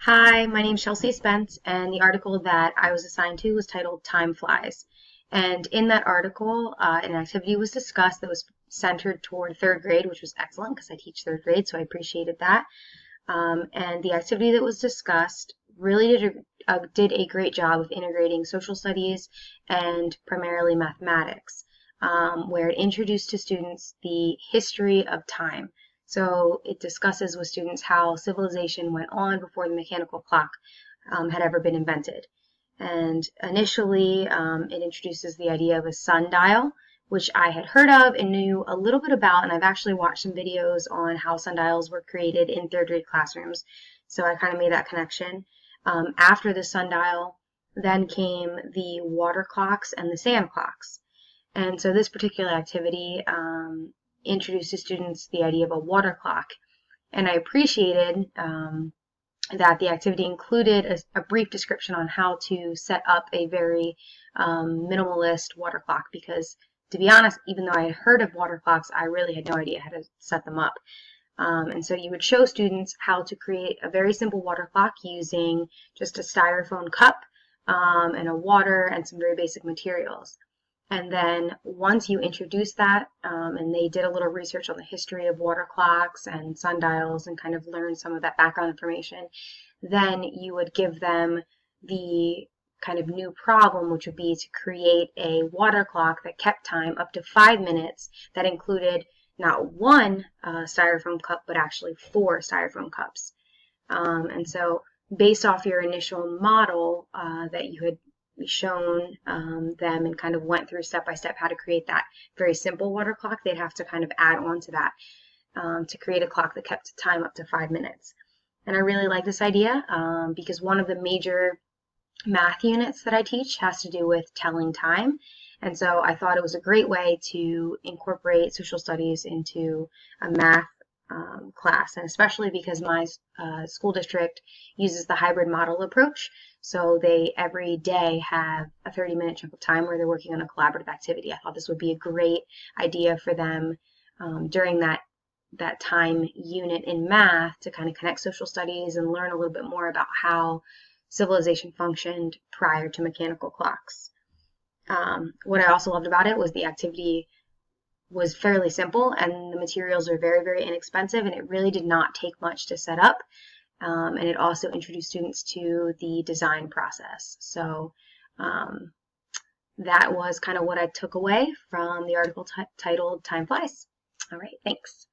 Hi, my name is Chelsea Spence, and the article that I was assigned to was titled Time Flies. And in that article, uh, an activity was discussed that was centered toward third grade, which was excellent because I teach third grade, so I appreciated that. Um, and the activity that was discussed really did a, uh, did a great job of integrating social studies and primarily mathematics, um, where it introduced to students the history of time. So it discusses with students how civilization went on before the mechanical clock um, had ever been invented. And initially, um, it introduces the idea of a sundial, which I had heard of and knew a little bit about, and I've actually watched some videos on how sundials were created in third grade classrooms. So I kind of made that connection. Um, after the sundial, then came the water clocks and the sand clocks. And so this particular activity um, introduced to students the idea of a water clock. And I appreciated um, that the activity included a, a, brief description on how to set up a very um, minimalist water clock because to be honest, even though I had heard of water clocks, I really had no idea how to set them up. Um, and so you would show students how to create a very simple water clock using just a styrofoam cup um, and a water and some very basic materials. And then once you introduce that, um, and they did a little research on the history of water clocks and sundials and kind of learn some of that background information, then you would give them the kind of new problem, which would be to create a water clock that kept time up to five minutes that included not one uh, styrofoam cup, but actually four styrofoam cups. Um, and so based off your initial model uh, that you had shown um, them and kind of went through step by step how to create that very simple water clock, they'd have to kind of add on to that um, to create a clock that kept time up to five minutes. And I really like this idea um, because one of the major math units that I teach has to do with telling time. And so I thought it was a great way to incorporate social studies into a math um, class, and especially because my uh, school district uses the hybrid model approach. So they every day have a 30 minute chunk of time where they're working on a collaborative activity. I thought this would be a great idea for them um, during that that time unit in math to kind of connect social studies and learn a little bit more about how civilization functioned prior to mechanical clocks. Um, what I also loved about it was the activity was fairly simple and the materials are very, very inexpensive and it really did not take much to set up. Um, and it also introduced students to the design process. So um, that was kind of what I took away from the article titled Time Flies. All right, thanks.